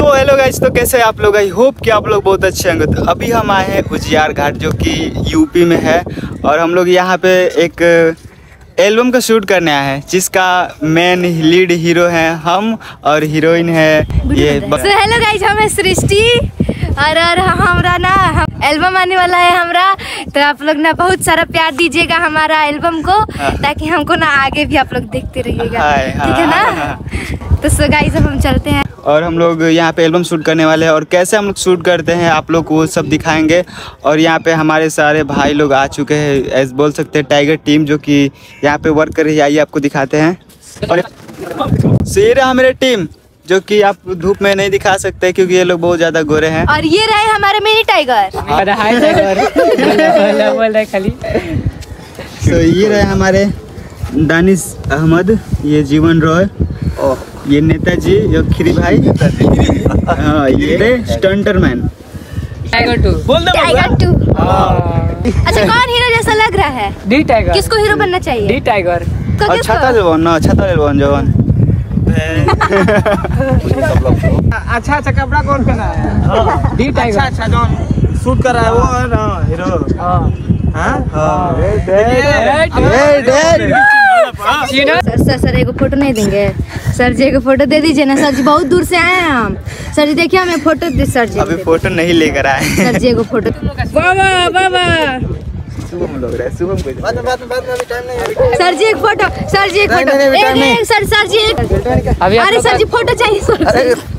So hello guys तो कैसे आप लोग? आई होप कि आप लोग बहुत अच्छे होंगे। तो अभी हम आए हैं उजियार घाट, जो कि यूपी में है, और हम लोग यहाँ पे एक एल्बम का शूट करने आए हैं, जिसका मेन लीड हीरो हैं हम और हीरोइन है। ये हेलो गाइज़ हम है सृष्टि। और और हमरा ना हम एल्बम आने वाला है हमरा। तो आप लोग ना बहुत सारा प्यार दीजिएगा हमारा एल्बम को हाँ। ताकि हमको ना आगे भी आप लोग देखते रहिएगा। ठीक है हाँ, ना तो सो गाइज़ अब हम चलते हैं। और हम लोग यहाँ पे एल्बम शूट करने वाले हैं। और कैसे हम लोग शूट करते हैं आप लोग वो सब दिखाएँगे। और यहाँ पे हमारे सारे भाई लोग आ चुके हैं ऐसे बोल सकते हैं टाइगर टीम जो कि यहाँ पे वर्क कर रही है। आइए आपको दिखाते हैं। और ये रहा मेरे टीम। जो कि आप धूप में नहीं दिखा सकते क्योंकि ये लोग बहुत ज़्यादा गोरे हैं। और ये रहे हमारे मिनी टाइगर। अरे हाय टाइगर। बोल बोल रहा खाली। तो ये रहे हमारे दानिश अहमद ये जीवन रॉय ये नेताजी ये खिरी भाई हाँ ये रहे stunter man Tiger two Tiger two अच्छा कौन हीरो जैसा लग रहा है? डी टाइगर किसको हीरो बनना चाहिए? डी टाइगर किसको? छाता लेबन ना छाता लेबन जवन। अच्छा अच्छा कपड़ा कौन पहना है? डी अच्छा टाइगर। अच्छा जो शूट कर रहा है वो है ना हीरो। हाँ। सर सर सर एगो फ़ोटो नहीं देंगे। सर जी एगो फ़ोटो दे दीजिए ना। सर जी बहुत दूर से आए हैं हम। सर जी देखिए हमें फ़ोटो दे सर जी अभी फ़ोटो नहीं लेकर आए सर जी एगो फ़ोटो बाबा बाबा शुभम लोग रहे शुभम को बाद में बाद में बाद में अभी टाइम नहीं है। सर जी एक फ़ोटो सर जी एक फ़ोटो एक एक सर सर जी एक अभी अरे सर जी फ़ोटो चाहिए सर।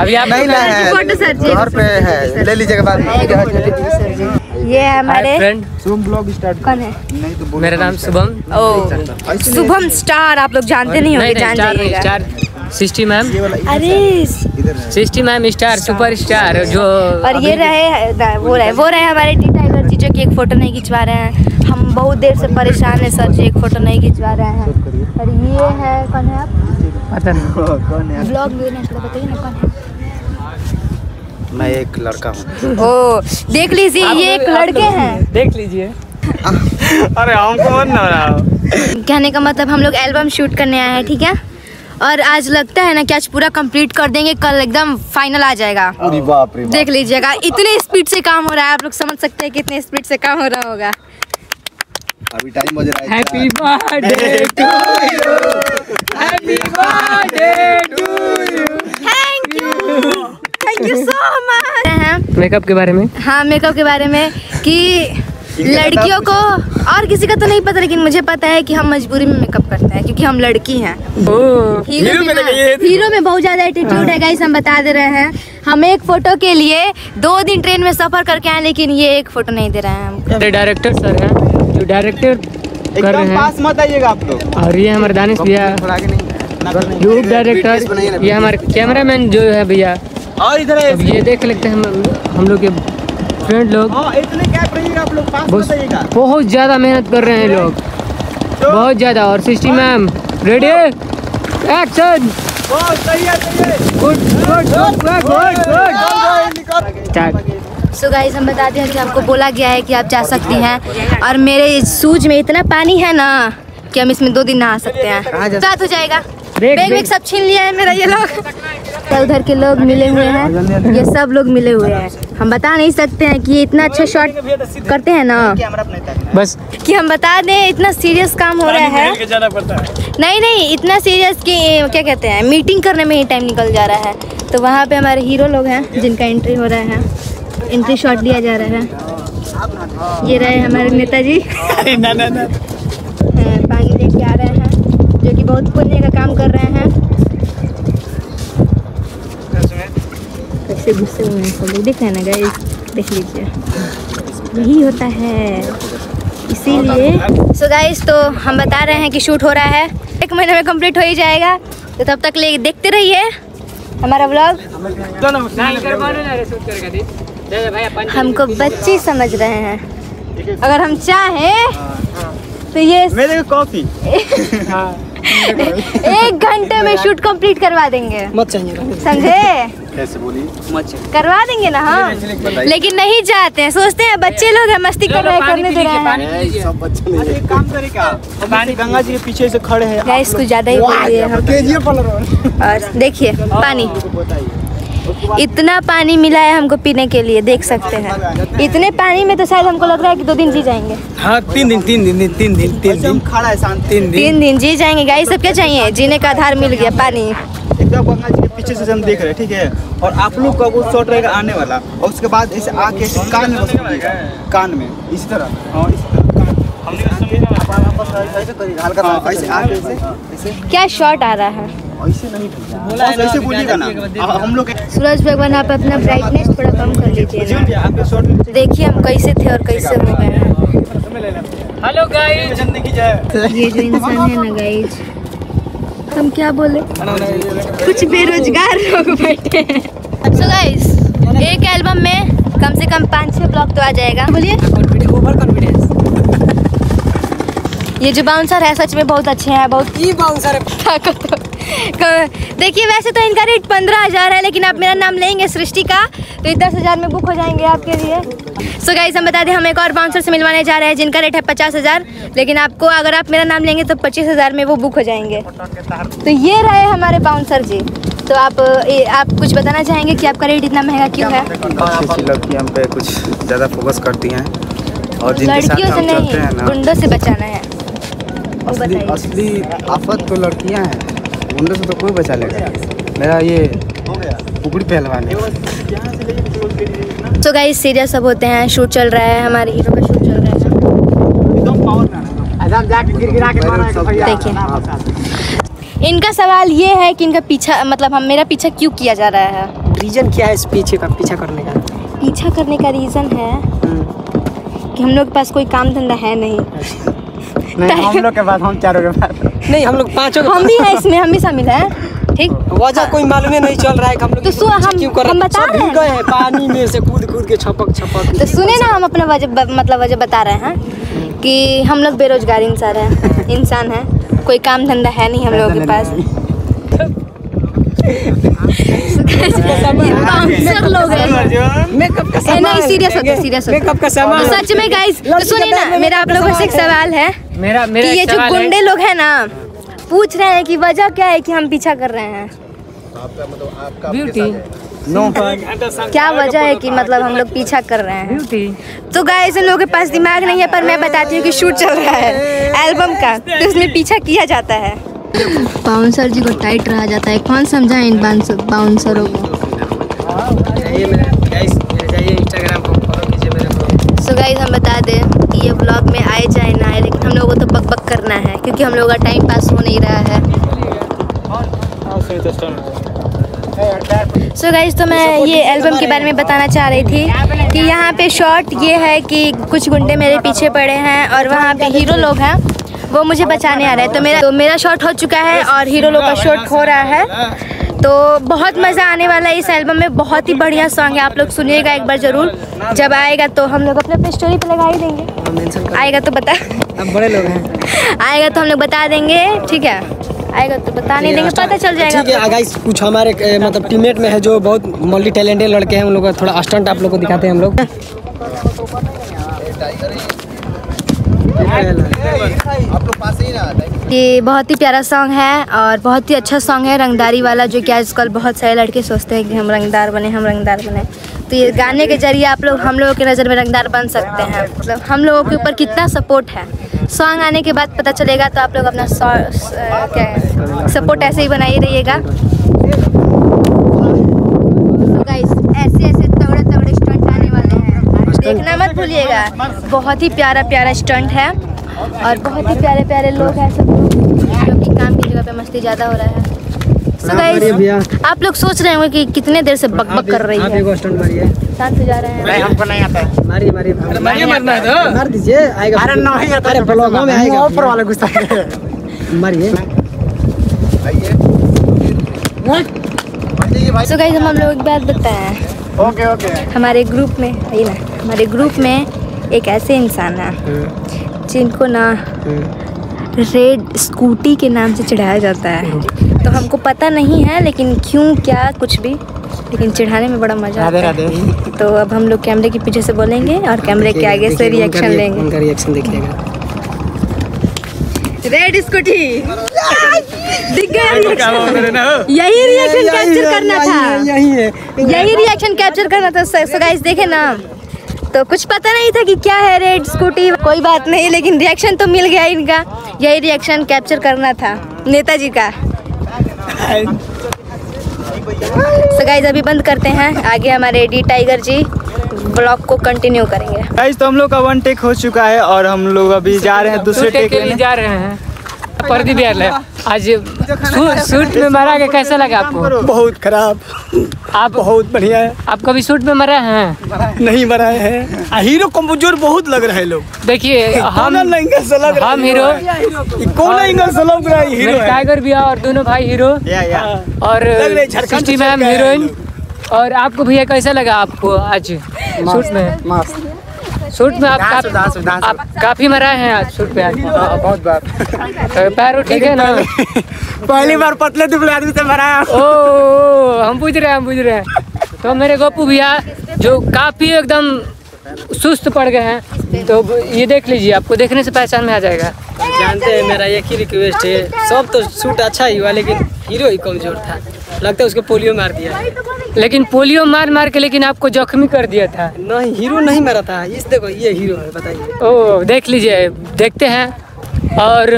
अभी आप नहीं लाए हैं फ़ोटो सर जी। घर पे है ले लीजिएगा बाद में। ये हमारे फ्रेंड शुभम ब्लॉग स्टार्ट कौन है? नहीं तो मेरा नाम शुभम। ओ शुभम स्टार आप लोग जानते नहीं होंगे जान जाइएगा। Sixty ma'am? अरे sixty ma'am star super star जो और ये रहे वो रहे वो रहे हमारे टी टाइगर जी जो कि एक फ़ोटो नहीं खिंचवा रहे हैं। हम बहुत देर से परेशान है सर जी एक फ़ोटो नहीं खिंचवा रहे हैं। और ये है कौन है आप? पता नहीं। कौन है ब्लॉग लेने बताइए ना कौन है? मैं एक लड़का हूँ। ओ देख लीजिए ये एक लड़के लोग हैं। देख लीजिए। अरे हमको कहने का मतलब हम लोग एल्बम शूट करने आए हैं ठीक है? और आज लगता है ना कि आज पूरा कंप्लीट कर देंगे कल एकदम फाइनल आ जाएगा। बाप रे देख लीजिएगा इतने स्पीड से काम हो रहा है आप लोग समझ सकते हैं कितने स्पीड से काम हो रहा होगा। अभी टाइम बज रहा है happy birthday to you happy birthday to you thank you thank you so much makeup के बारे में? हाँ मेकअप के बारे में कि लड़कियों को और किसी का तो नहीं पता लेकिन मुझे पता है कि हम मजबूरी में मेकअप करते हैं क्योंकि हम लड़की हैं। हीरो में हीरो में बहुत ज़्यादा एटीट्यूड है। गाइस हम बता दे रहे हैं। हम एक फ़ोटो के लिए दो दिन ट्रेन में सफ़र करके आए लेकिन ये एक फ़ोटो नहीं दे रहे हैं ये डायरेक्टर सर हैं जो डायरेक्टर कर रहे हैं। पास मत आइएगा आप लोग। और ये हमारे दानिश भैया। यूट्यूब डायरेक्टर ये हमारे कैमरामैन जो है भैया। और इधर ये देख लेते हैं हम लोग के फ्रेंड लोग। हाँ इतने आप लोग पास बहुत ज़्यादा मेहनत कर रहे हैं लोग। बहुत ज़्यादा। और सिस्टी मैम रेडी एक्शन बहुत सही है सही है। Good good good good good start so guys हम बताते हैं कि आपको बोला गया है कि आप जा सकती हैं। और मेरे सूज में इतना पानी है ना कि हम इसमें दो दिन नहा सकते हैं। रात हो जाएगा। देख, बैग सब छीन लिया है मेरा ये लोग। तो उधर के लोग मिले हुए हैं। ये सब लोग मिले हुए हैं। हम बता नहीं सकते हैं कि ये इतना अच्छा शॉट करते हैं ना। बस। कि हम बता दें इतना सीरियस काम हो रहा है। नहीं नहीं इतना सीरियस कि क्या कहते हैं मीटिंग करने में ही टाइम निकल जा रहा है। तो वहाँ पे हमारे हीरो लोग हैं जिनका एंट्री हो रहा है। एंट्री शॉट लिया जा रहा है। ये रहे हमारे नेताजी। बहुत पुण्य का काम कर रहे हैं। कैसे गुस्से हुए हैं सब लोग? देख रहे ना गाइस देख लीजिए। यही होता है। इसीलिए सो गाइस तो हम बता रहे हैं कि शूट हो रहा है। एक महीने में कंप्लीट हो ही जाएगा। तो तब तक ले देखते रहिए। हमारा ब्लॉग हमको बच्चे समझ रहे हैं। अगर हम चाहें तो ये मेरे को कॉफ़ी। एक घंटे में शूट कंप्लीट करवा देंगे। मत चाहिए समझे? कैसे बोली? करवा देंगे ना हम लेकिन नहीं जाते हैं सोचते हैं बच्चे लोग हैं मस्ती कर रहे हैं करने दे रहे हैं। सब बच्चे नहीं एक काम करेगा पानी गंगा जी के पीछे से खड़े हैं गाइस कुछ ज़्यादा ही और देखिए पानी। इतना पानी मिला है हमको पीने के लिए देख सकते हैं इतने पानी में तो शायद हमको लग रहा है कि दो दिन जी जाएँगे हाँ तीन दिन तीन दिन तीन दिन तीन दिन खड़ा है शांति तीन दिन तीन दिन जी जाएँगे गाइस सब क्या चाहिए जीने का आधार मिल गया पानी एकदम गंगा जी के पीछे से हम देख रहे हैं ठीक है और आप लोग का वो शॉट रहेगा आने वाला और उसके बाद ऐसे आके ऐसे कान में बस कान में इसी तरह हाँ इसी तरह हाँ, ऐसे ऐसे ऐसे क्या शॉट आ रहा है ऐसे नहीं बस ऐसे बोलिएगा ना। हम लोग सूरज भगवान आप अपना ब्राइटनेस थोड़ा कम कर लीजिए देखिए हम कैसे थे और कैसे हो गए हेलो गाइस ये जो इंसान है ना गाइज़ हम क्या बोले? कुछ बेरोजगार लोग बैठे हैं। सो गाइस एक एल्बम में कम से कम पाँच छः ब्लॉक तो आ जाएगा। बोलिए। ओवर कॉन्फिडेंस ये जो बाउंसर है सच में बहुत अच्छे हैं बहुत ही बाउंसर है। देखिए वैसे तो इनका रेट पंद्रह हज़ार है लेकिन आप मेरा नाम लेंगे सृष्टि का तो दस हज़ार में बुक हो जाएँगे आपके लिए। सो गाइस हम बता दें हम एक और बाउंसर से मिलवाने जा रहे हैं जिनका रेट है पचास हज़ार लेकिन आपको अगर आप मेरा नाम लेंगे तो पच्चीस हज़ार में वो बुक हो जाएँगे। तो ये रहे हमारे बाउंसर जी। तो आप ए, आप कुछ बताना चाहेंगे कि आपका रेट इतना महँगा क्यों है? हम पे कुछ ज़्यादा फोकस करती हैं। और लड़कियों से नहीं गुंडों से बचाना है। असली असली आफत तो लड़कियाँ हैं। उनमें से तो कोई बचा लेगा। मेरा ये कुकड़ी पहलवान है। सो गाइस सीरियस सब होते हैं शूट चल रहा है हमारे हीरो का शूट चल रहा है। देखिए। इनका सवाल ये है कि इनका पीछा मतलब हम मेरा पीछा क्यों किया जा रहा है? रीजन क्या है इस पीछे का पीछा करने का? पीछा करने का रीज़न है कि हम लोग के पास कोई काम धंधा है नहीं। नहीं हम लोग के बाद हम चारों के बाद। नहीं हम लोग पाँचों हम भी हैं इसमें हम भी शामिल हैं। ठीक? वजह कोई मालूम ही नहीं चल रहा है हम लोग तो सु- हम- क्यों कर हम बता रहे हैं। गए हैं पानी में से कूद कूद के छपक छपक। तो सुने ना हम अपना वजह मतलब वजह बता रहे हैं कि हम लोग बेरोजगार इंसान हैं इंसान हैं। कोई काम धंधा है नहीं हम लोगों के पास। हैं। मेकअप का सामान। सीरियस होते सीरियस होते मेकअप का सामान। सच में गाइस तो सुनिए ना मेरा आप लोगों से एक सवाल है। मेरा मेरा ये जो गुंडे लोग हैं ना पूछ रहे हैं कि वजह क्या है कि हम पीछा कर रहे हैं। ब्यूटी क्या वजह है कि मतलब हम लोग पीछा कर रहे हैं? तो गाइस इन लोगों के पास दिमाग नहीं है पर मैं बताती हूँ कि शूट चल रहा है एल्बम का। तो उसमें पीछा किया जाता है। बाउंसर जी को टाइट रहा जाता है। कौन समझा इन बाउंसरों को? जाइए मेरे गाइस मेरे जाइए इंस्टाग्राम को। फॉलो कीजिए मेरे को। सो गाइस हम बता दें कि ये ब्लॉग में आए जाए ना क्योंकि हम लोगों का टाइम पास हो नहीं रहा है। सो गाइस तो मैं ये एल्बम के बारे में बताना चाह रही थी कि यहाँ पे शॉट ये है कि कुछ गुंडे मेरे पीछे पड़े हैं और वहाँ पे हीरो लोग हैं, वो मुझे बचाने आ रहे हैं। तो मेरा तो मेरा शॉट हो चुका है और हीरो लोग का शॉट हो रहा है। तो बहुत मज़ा आने वाला है इस एल्बम में। बहुत ही बढ़िया सॉन्ग है, आप लोग सुनिएगा एक बार ज़रूर। जब आएगा तो हम लोग अपने अपने स्टोरी पे लगा ही देंगे। आएगा तो बता। अब बड़े लोग हैं। आएगा तो हम लोग बता देंगे ठीक है? आएगा तो बता नहीं देंगे पता चल जाएगा ठीक है गाइस कुछ हमारे ए, मतलब टीममेट में है जो बहुत मल्टी टैलेंटेड लड़के हैं उन लोग का थोड़ा स्टंट आप लोग को दिखाते हैं हम लोग। ये बहुत ही प्यारा सॉन्ग है और बहुत ही अच्छा सॉन्ग है रंगदारी वाला जो कि आजकल बहुत सारे लड़के सोचते हैं कि हम रंगदार बने हम रंगदार बने। तो ये गाने के ज़रिए आप लोग हम लोगों की नज़र में रंगदार बन सकते हैं। मतलब हम लोगों के ऊपर कितना सपोर्ट है। सॉन्ग आने के बाद पता चलेगा तो आप लोग अपना अ, क्या है सपोर्ट ऐसे ही बनाए रहिएगा। तो ऐसे ऐसे तगड़े तगड़े स्टंट आने वाले हैं देखना मत भूलिएगा। बहुत ही प्यारा प्यारा स्टंट है और बहुत ही प्यारे प्यारे लोग हैं सब। लोग जो कि काम की जगह पे मस्ती ज़्यादा हो रहा है। So guys, आप लोग सोच रहे होंगे कि कितने देर से बक बक कर रही है शांत हो जा रहे हैं। हमको नहीं आता। है मारिए मारिए मारिए। मारना है तो मार दीजिए आएगा अरे नहीं आता। अरे ब्लॉगों में आएगा ऊपर वाले गुस्सा मारिए। सो गाइस हम हम लोग एक बात बताएँ। Okay okay. हमारे ग्रुप में ये ना। हमारे ग्रुप में एक ऐसे इंसान है जिनको ना रेड स्कूटी के नाम से चढ़ाया जाता है। तो हमको पता नहीं है लेकिन क्यों क्या कुछ भी लेकिन चढ़ाने में बड़ा मज़ा आता है। तो अब हम लोग कैमरे के पीछे से बोलेंगे और कैमरे के आगे से रिएक्शन लेंगे। उनका रिएक्शन देखिएगा। Red Scooty. दिख गया? यही रिएक्शन कैप्चर करना था। यही है यही रिएक्शन कैप्चर करना था। सो गाइस देखे ना। तो कुछ पता नहीं था कि क्या है रेड स्कूटी कोई बात नहीं लेकिन रिएक्शन तो मिल गया इनका। यही रिएक्शन कैप्चर करना था नेताजी का। सो गाइस अभी बंद करते हैं। आगे हमारे डी टाइगर जी ब्लॉग को कंटिन्यू करेंगे। गाइस तो हम लोग का वन टेक हो चुका है और हम लोग अभी जा रहे हैं दूसरे टेक के लिए जा रहे हैं। प्रदीप यार ले। आज सूट सूट में मरा के कैसा लगा आपको? बहुत खराब। आप बहुत बढ़िया है। आप कभी सूट में मरे हैं? नहीं बनाए हैं। हीरो कमज़ोर बहुत लग रहे हैं लोग। देखिए हम एंगल से लग हम हीरो कौन एंगल से लग रहा है हीरो टाइगर भी और दोनों भाई हीरो। या या। और सिक्सटी मैम हीरोइन। और आपको भैया कैसा लगा आपको आज सूट में? सूट में आप काफ़ी। आप काफ़ी मराए हैं आज सूट पे आज। हाँ, बहुत बार। पैर पैरों ठीक है ना? पहली बार पतले दुबले आदमी से मराया। ओ, ओ हम पूछ रहे हैं हम पूछ रहे हैं। तो मेरे गोपू भैया जो काफ़ी एकदम सुस्त पड़ गए हैं तो ये देख लीजिए आपको देखने से पहचान में आ जाएगा। जानते हैं मेरा एक ही रिक्वेस्ट है। सब तो सूट अच्छा ही हुआ लेकिन हीरो ही कमज़ोर था। लगता है उसको पोलियो मार दिया। लेकिन पोलियो मार मार के लेकिन आपको जख्मी कर दिया था। नहीं हीरो नहीं मारा था। इस देखो ये हीरो है बताइए। ओ देख लीजिए देखते हैं। और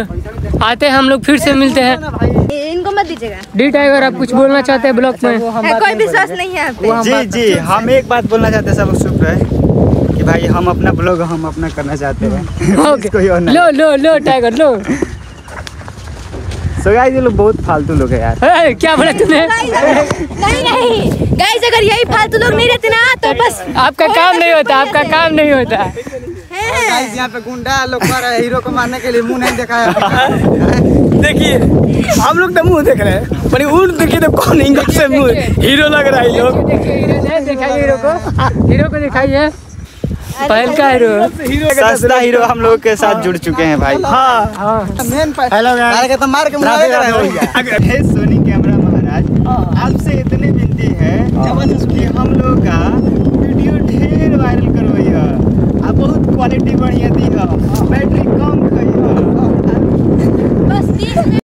आते हैं हम लोग फिर से मिलते हैं। इनको मत दीजिएगा। डी टाइगर आप कुछ बोलना चाहते हैं ब्लॉग में? है, कोई विश्वास नहीं है आप जी जी हम एक बात बोलना चाहते हैं सब चुप रहे। कि भाई हम अपना ब्लॉग हम अपना करना चाहते हैं। ओके। कोई और नहीं लो लो लो टाइगर लो। सो गाइस ये लोग बहुत फालतू लोग हैं यार। ए, क्या बोला तूने? नहीं नहीं गाइस अगर यही फालतू लोग नहीं रहते ना तो बस आपका काम नहीं होता आपका काम नहीं होता। गाइस यहाँ पे गुंडा लोग कर रहे हैं हीरो को मारने के लिए मुँह नहीं दिखाया। देखिए हम लोग तो मुँह देख रहे हैं पर उन देखिए तो कौन एंगल से मुँह हीरो लग रहा है लोग देखिए हीरो को। हीरो को दिखाइए। पहल का हीरो सस्ता हीरो हम लोग के साथ जुड़ चुके हैं भाई। हेलो तो मार के सोनी कैमरा महाराज आपसे इतने विनती है ज़बरदस्ती हम लोग का वीडियो ढेर वायरल करो आप बहुत क्वालिटी बढ़िया दी बैटरी कम खाइए।